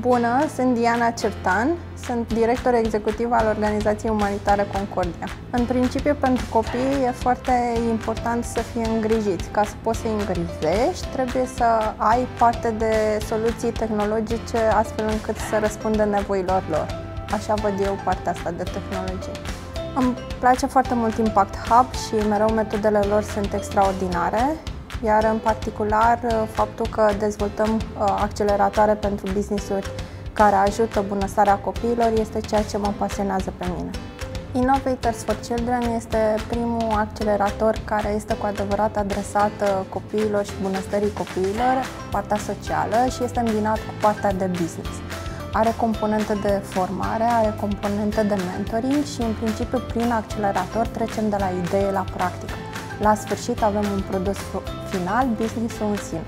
Bună, sunt Diana Certan, sunt director executiv al organizației umanitare Concordia. În principiu, pentru copii e foarte important să fie îngrijiți. Ca să poți să-i îngrijești, trebuie să ai parte de soluții tehnologice astfel încât să răspundă nevoilor lor. Așa văd eu partea asta de tehnologie. Îmi place foarte mult Impact Hub și mereu metodele lor sunt extraordinare iar în particular faptul că dezvoltăm uh, acceleratoare pentru business-uri care ajută bunăstarea copiilor este ceea ce mă pasionează pe mine. Innovators for Children este primul accelerator care este cu adevărat adresat uh, copiilor și bunăstării copiilor, partea socială și este îmbinat cu partea de business. Are componente de formare, are componente de mentoring și în principiu prin accelerator trecem de la idee la practică. La sfârșit avem un produs final, business-ul în sine.